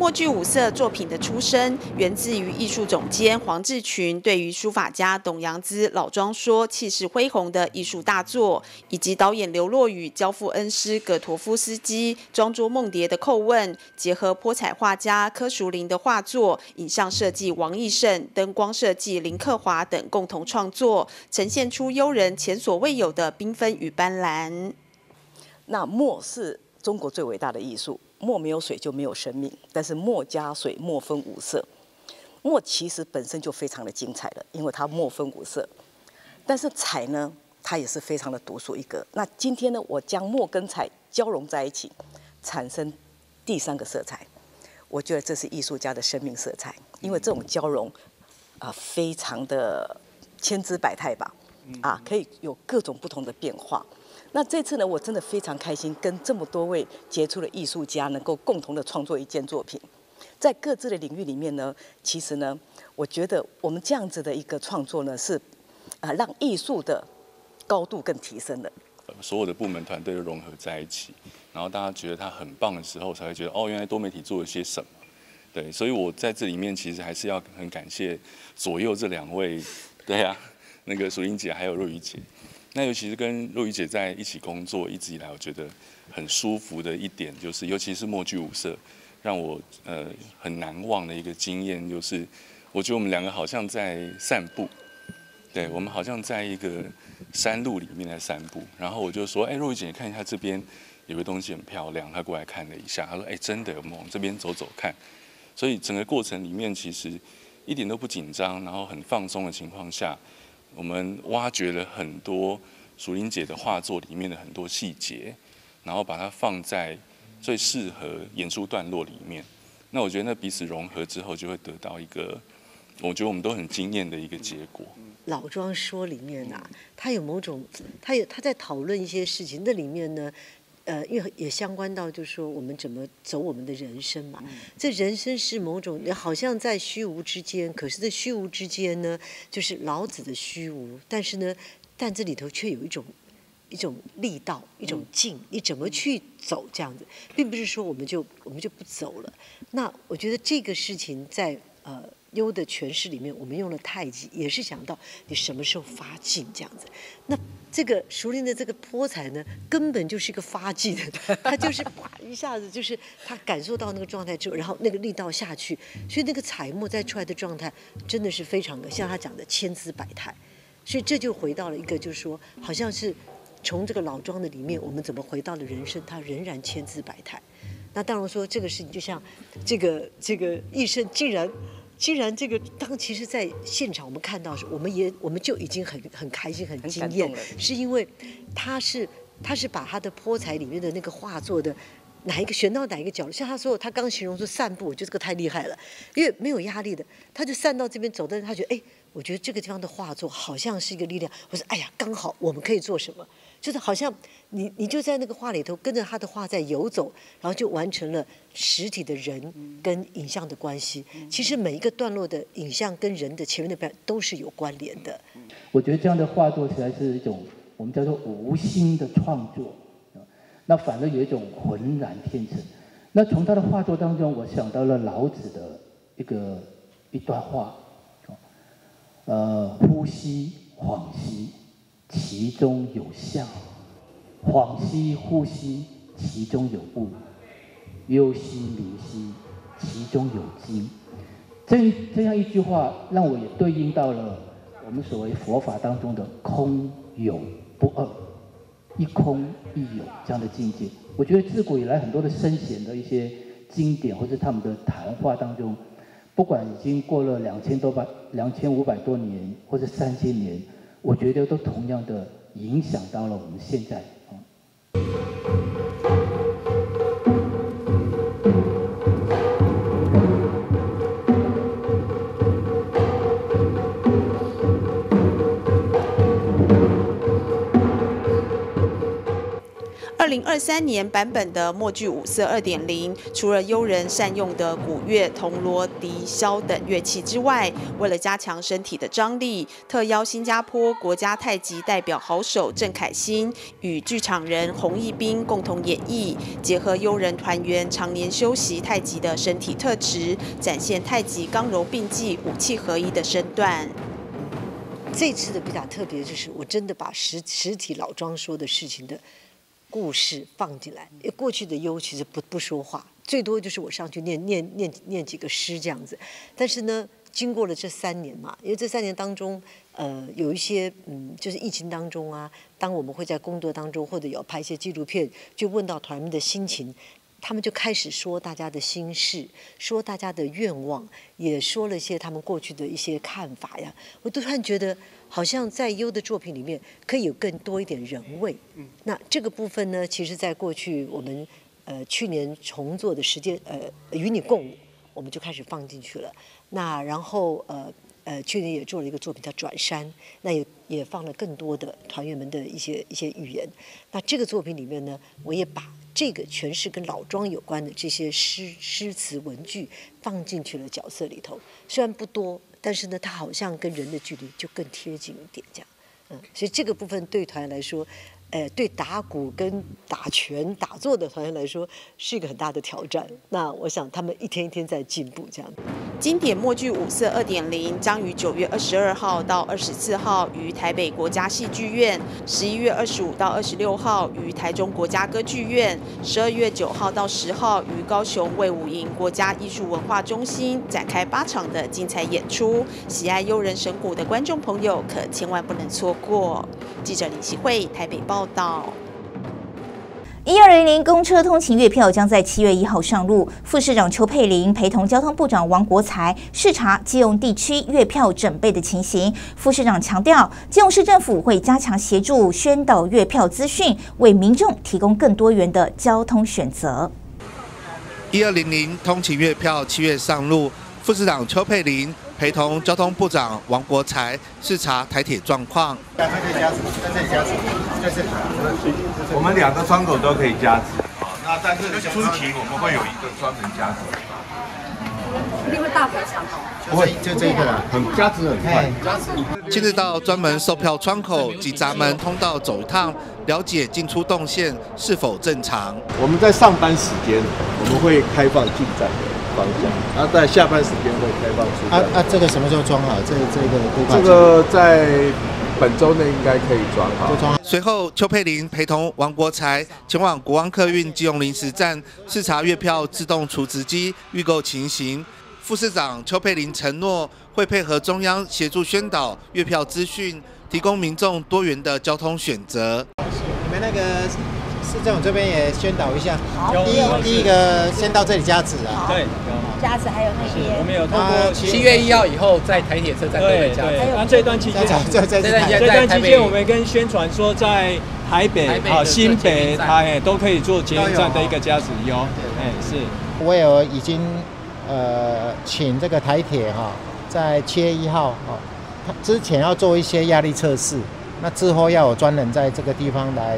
S14: 默剧五色作品的出身，源自于艺术总监黄志群对于书法家董阳孜《老庄说》气势恢宏的艺术大作，以及导演刘若宇交付恩师葛陀夫斯基《庄桌梦蝶》的叩问，结合泼彩画家柯淑玲的画作、影像设计王义胜、灯光设计林克华等共同创作，呈现出悠人前所未有的缤纷与斑斓。
S36: 那墨是中国最伟大的艺术。墨没有水就没有生命，但是墨加水，墨分五色。墨其实本身就非常的精彩了，因为它墨分五色。但是彩呢，它也是非常的独树一格。那今天呢，我将墨跟彩交融在一起，产生第三个色彩。我觉得这是艺术家的生命色彩，因为这种交融啊，非常的千姿百态吧，啊，可以有各种不同的变化。那这次呢，我真的非常开心，跟这么多位杰出的艺术家能够共同的创作一件作品，在各自的领域里面呢，其实呢，我觉得我们这样子的一个创作呢，是啊，让艺术的高度更提升了。
S27: 所有的部门团队都融合在一起，然后大家觉得它很棒的时候，才会觉得哦，原来多媒体做了些什么。对，所以我在这里面其实还是要很感谢左右这两位，对呀，那个淑英姐还有若雨姐。那尤其是跟若雨姐在一起工作，一直以来我觉得很舒服的一点，就是尤其是默剧五色，让我呃很难忘的一个经验，就是我觉得我们两个好像在散步，对我们好像在一个山路里面在散步。然后我就说，哎，若雨姐，你看一下这边有个东西很漂亮。她过来看了一下，她说，哎，真的，我们往这边走走看。所以整个过程里面其实一点都不紧张，然后很放松的情况下。我们挖掘了很多淑玲姐的画作里面的很多细节，然后把它放在最适合演出段落里面。那我觉得那彼此融合之后，就会得到一个我觉得我们都很惊艳的一个结果。
S37: 老庄说里面啊，他有某种，他有他在讨论一些事情，那里面呢。呃，因为也相关到，就是说我们怎么走我们的人生嘛。这人生是某种，好像在虚无之间，可是这虚无之间呢，就是老子的虚无。但是呢，但这里头却有一种一种力道，一种劲。你怎么去走这样子，并不是说我们就我们就不走了。那我觉得这个事情在呃。优的诠释里面，我们用了太极，也是想到你什么时候发劲这样子。那这个熟练的这个泼彩呢，根本就是一个发劲，他就是啪一下子，就是他感受到那个状态之后，然后那个力道下去，所以那个彩墨再出来的状态，真的是非常的像他讲的千姿百态。所以这就回到了一个，就是说，好像是从这个老庄的里面，我们怎么回到了人生，它仍然千姿百态。那当然说这个事情，就像这个这个医生竟然。既然这个当其实，在现场我们看到时，我们也我们就已经很很开心、很惊艳，是因为他是他是把他的泼彩里面的那个画作的哪一个旋到哪一个角落，像他说他刚形容说散步，我觉得这个太厉害了，因为没有压力的，他就散到这边走，但是他觉得哎，我觉得这个地方的画作好像是一个力量，我说哎呀，刚好我们可以做什么。就是好像你你就在那个画里头跟着他的画在游走，然后就完成了实体的人跟影像的关系。其实每一个段落的影像跟人的前面的表都是有关联的。
S38: 我觉得这样的画作起来是一种我们叫做无心的创作，那反而有一种浑然天成。那从他的画作当中，我想到了老子的一个一段话，呃，呼吸恍兮。其中有象，恍兮惚兮，其中有物；忧兮明兮，其中有精。这这样一句话，让我也对应到了我们所谓佛法当中的空有不二，一空一有这样的境界。我觉得自古以来很多的圣贤的一些经典，或者他们的谈话当中，不管已经过了两千多百、两千五百多年，或者三千年。我觉得都同样的影响到了我们现在。
S14: 零二三年版本的默剧五色二点零，除了优人善用的鼓乐、铜锣、笛、箫等乐器之外，为了加强身体的张力，特邀新加坡国家太极代表好手郑凯欣与剧场人洪义斌共同演绎，结合悠人团员常年修习太极的身体特质，展现太极刚柔并济、武器合一的身段。
S37: 这次的比较特别，就是我真的把实实体老庄说的事情的。故事放进来，过去的优其实不不说话，最多就是我上去念念念念几个诗这样子。但是呢，经过了这三年嘛，因为这三年当中，呃，有一些嗯，就是疫情当中啊，当我们会在工作当中或者有拍一些纪录片，就问到团员们的心情，他们就开始说大家的心事，说大家的愿望，也说了一些他们过去的一些看法呀。我突然觉得。好像在优的作品里面可以有更多一点人味。嗯，那这个部分呢，其实在过去我们呃去年重做的时间呃与你共舞，我们就开始放进去了。那然后呃呃去年也做了一个作品叫转山，那也也放了更多的团员们的一些一些语言。那这个作品里面呢，我也把这个全是跟老庄有关的这些诗诗词文句放进去了角色里头，虽然不多。但是呢，它好像跟人的距离就更贴近一点，这样，嗯，所以这个部分对团来说。呃，对打鼓跟打拳打坐的团员来说，是一个很大的挑战。那我想他们一天一天在进步，这样。
S14: 经典默剧五色二点零将于九月二十二号到二十四号于台北国家戏剧院，十一月二十五到二十六号于台中国家歌剧院，十二月九号到十号于高雄魏武营国家艺术文化中心展开八场的精彩演出。喜爱悠人神鼓的观众朋友可千万不能错过。记者李希慧台北报。报道：
S1: 一二零零公车通勤月票将在七月一号上路。副市长邱佩玲陪同交通部长王国才视察基隆地区月票准备的情形。副市长强调，基隆市政府会加强协助宣导月票资讯，为民众提供更多元的交通选择。
S39: 一二零零通勤月票七月上路，副市长邱佩玲。陪同交通部长王国才视察台铁状况。
S40: 在这里加值，在这里加值，在这里。我们两个窗口都可以加值。好，那但是出勤我们会有一个专门加值。
S41: 一定会大排长龙。
S40: 不会，就这个啦，很加值很快。加
S39: 值。今日到专门售票窗口及闸门通道走一趟，了解进出动线是否正常。
S40: 我们在上班时间，我们会开放进站。方向，然后在下班时间会开放出。啊啊，这个什么时候装好？这这个这个在本周内应该可以装好。
S39: 随后，邱佩玲陪同王国才前往国王客运基隆临时站视察月票自动储值机预购情形。副市长邱佩玲承诺会配合中央协助宣导月票资讯，提供民众多元的交通选择。
S40: 你们那个。市政府这边也宣导一下，第一第一个先到这里加值啊，
S41: 对，加值还有那些，
S40: 我们有
S41: 通过
S40: 七月一号以后在台铁车站都会加值。
S41: 那
S40: 这段期间，这段期间我们跟宣传说，在台北、啊新北、台都可以做捷运站的一个加值哟。哎，是。我有已经呃请这个台铁哈，在七月一号哦，他之前要做一些压力测试，那之后要有专人在这个地方来。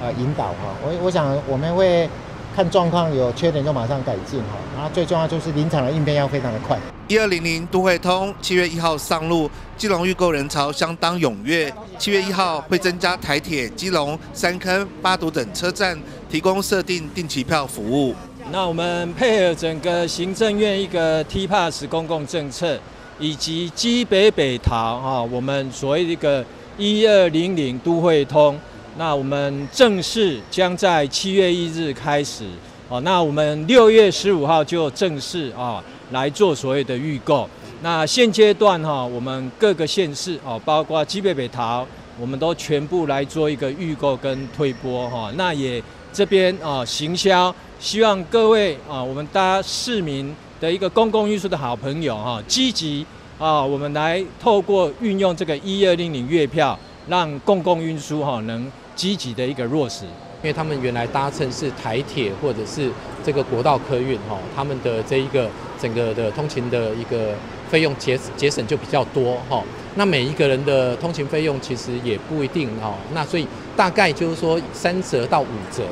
S40: 呃，引导哈，我我想我们会看状况，有缺点就马上改进哈。然后最重要就是临场的应变要非常的快。
S39: 一二零零都会通七月一号上路，基隆预购人潮相当踊跃。七月一号会增加台铁基隆、三坑、八堵等车站提供设定定期票服务。
S40: 那我们配合整个行政院一个 T Pass 公共政策，以及基北北桃啊，我们所谓一个一二零零都会通。那我们正式将在七月一日开始，哦，那我们六月十五号就正式啊来做所谓的预购。那现阶段哈，我们各个县市哦，包括基北北桃，我们都全部来做一个预购跟推播哈。那也这边啊行销，希望各位啊，我们大家市民的一个公共运输的好朋友哈，积极啊，我们来透过运用这个一二零零月票，让公共运输哈能。积极的一个落实，
S42: 因为他们原来搭乘是台铁或者是这个国道客运哈，他们的这一个整个的通勤的一个费用节节省就比较多哈。
S43: 那每一个人的通勤费用其实也不一定哦。那所以大概就是说三折到五折，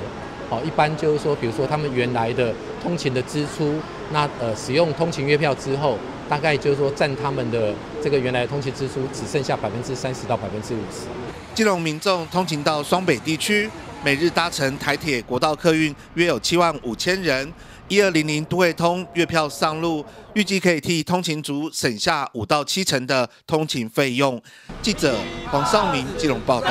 S43: 哦，一般就是说，比如说他们原来的通勤的支出，那呃使用通勤月票之后，大概就是说占他们的这个原来的通勤支出只剩下百分之三十到百分之五十。
S39: 基隆民众通勤到双北地区，每日搭乘台铁、国道客运约有七万五千人。一二零零都会通月票上路，预计可以替通勤族省下五到七成的通勤费用。记者黄少明基隆报道。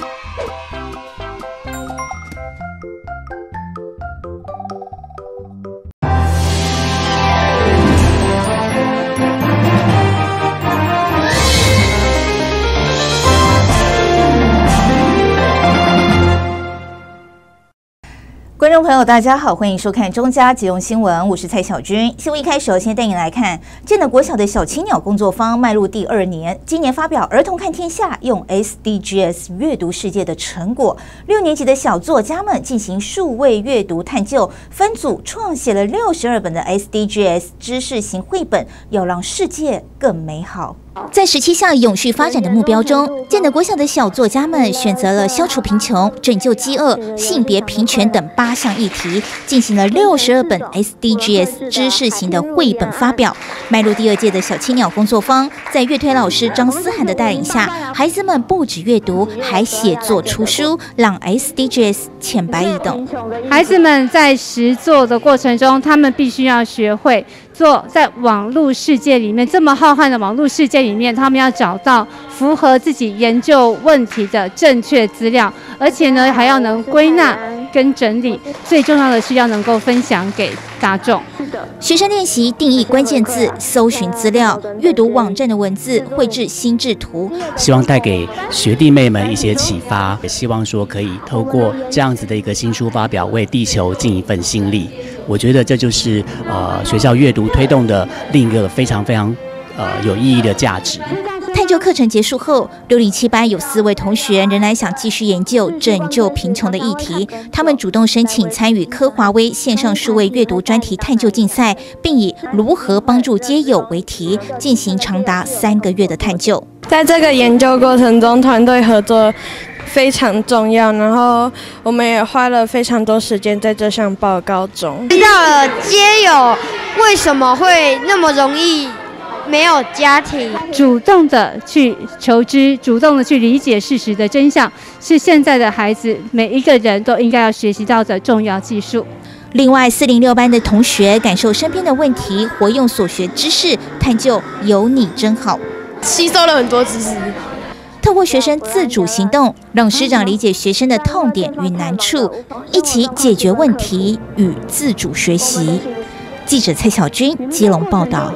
S1: 观众朋友，大家好，欢迎收看中嘉急用新闻，我是蔡小军。新闻一开始，先带你来看建德国小的小青鸟工作坊迈入第二年，今年发表《儿童看天下》，用 SDGs 阅读世界的成果，六年级的小作家们进行数位阅读探究，分组创写了六十二本的 SDGs 知识型绘本，要让世界更美好。在十七项永续发展的目标中，建德国小的小作家们选择了消除贫穷、拯救饥饿、性别平权等八项议题，进行了六十二本 SDGs 知识型的绘本发表。迈入第二届的小青鸟工作坊，在乐推老师张思涵的带领下，孩子们不止阅读，还写作出书，让 SDGs 浅白易懂。
S38: 孩子们在实作的过程中，他们必须要学会。做在网络世界里面这么浩瀚的网络世界里面，他们要找到符合自己研究问题的正确资料，而且呢还要能归纳跟整理，最重要的是要能够分享给大众。
S1: 是的，学生练习定义关键字、搜寻资料、阅读网站的文字、绘制心智图，
S44: 希望带给学弟妹们一些启发，也希望说可以透过这样子的一个新书发表，为地球尽一份心力。我觉得这就是呃学校阅读推动的另一个非常非常呃有意义的价值。
S1: 探究课程结束后，六零七班有四位同学仍然想继续研究拯救贫穷的议题。他们主动申请参与科华威线上数位阅读专题探究竞赛，并以如何帮助街友为题进行长达三个月的探究。
S36: 在这个研究过程中，团队合作。非常重要，然后我们也花了非常多时间在这项报告中。
S45: 知道了街友为什么会那么容易没有家庭，
S38: 主动的去求知，主动的去理解事实的真相，是现在的孩子每一个人都应该要学习到的重要技术。
S1: 另外，四零六班的同学感受身边的问题，活用所学知识，探究有你真好，
S45: 吸收了很多知识。
S1: 透过学生自主行动，让师长理解学生的痛点与难处，一起解决问题与自主学习。记者蔡小军基隆报道。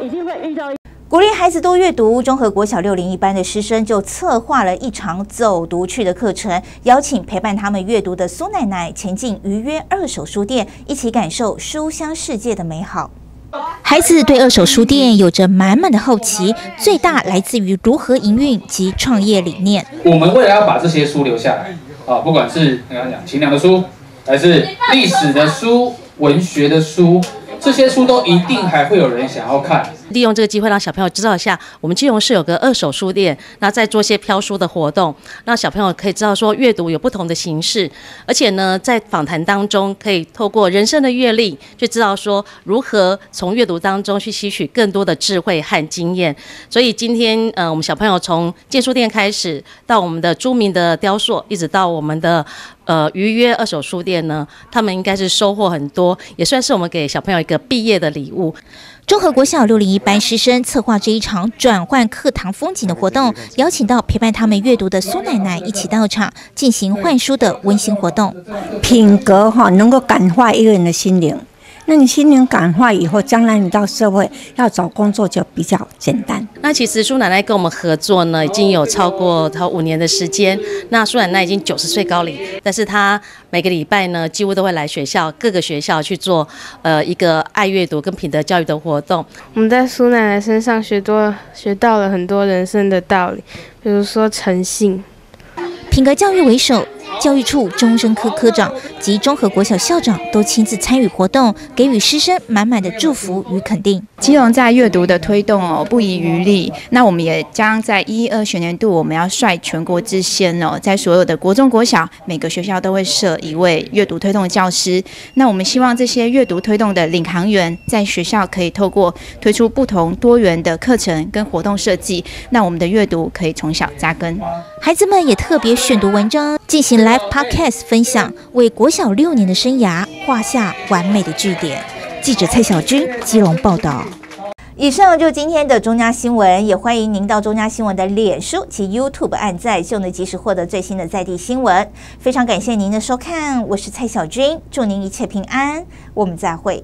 S1: 鼓励孩子多阅读，中和国小六零一班的师生就策划了一场走读去的课程，邀请陪伴他们阅读的苏奶奶前进预约二手书店，一起感受书香世界的美好。孩子对二手书店有着满满的好奇，最大来自于如何营运及创业理念。
S37: 我们为了要把这些书留下来，啊，不管是刚刚讲清凉的书，还是历史的书、文学的书，这些书都一定还会有人想要看。
S46: 利用这个机会让小朋友知道一下，我们金融市有个二手书店，那再做些飘书的活动，让小朋友可以知道说阅读有不同的形式，而且呢，在访谈当中可以透过人生的阅历，去知道说如何从阅读当中去吸取更多的智慧和经验。所以今天，呃，我们小朋友从建书店开始，到我们的著名的雕塑，一直到我们的呃预约二手书店呢，他们应该是收获很多，也算是我们给小朋友一个毕业的礼物。
S1: 中和国小六零一班师生策划这一场转换课堂风景的活动，邀请到陪伴他们阅读的苏奶奶一起到场，进行换书的温馨活动。
S47: 品格哈，能够感化一个人的心灵。那你心灵感化以后，将来你到社会要找工作就比较简单。
S46: 那其实苏奶奶跟我们合作呢，已经有超过她五年的时间。那苏奶奶已经九十岁高龄，但是她每个礼拜呢，几乎都会来学校各个学校去做呃一个爱阅读跟品德教育的活动。
S48: 我们在苏奶奶身上学多学到了很多人生的道理，比如说诚信。
S1: 品格教育为首。教育处终身科科长及综合国小校长都亲自参与活动，给予师生满满的祝福与肯定。
S49: 基隆在阅读的推动哦，不遗余力。那我们也将在一二学年度，我们要率全国之先哦，在所有的国中、国小，每个学校都会设一位阅读推动的教师。那我们希望这些阅读推动的领航员，在学校可以透过推出不同多元的课程跟活动设计，那我们的阅读可以从小扎根。
S1: 孩子们也特别选读文章，进行 live podcast 分享，为国小六年的生涯画下完美的句点。记者蔡小军基隆报道。以上就是今天的中嘉新闻，也欢迎您到中嘉新闻的脸书及 YouTube 按赞，就能及时获得最新的在地新闻。非常感谢您的收看，我是蔡小军，祝您一切平安，我们再会。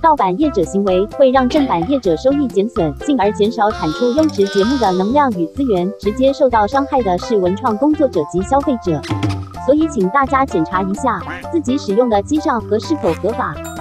S50: 盗版业者行为会让正版业者收益减损，进而减少产出优质节目的能量与资源。直接受到伤害的是文创工作者及消费者。所以，请大家检查一下自己使用的机上和是否合法。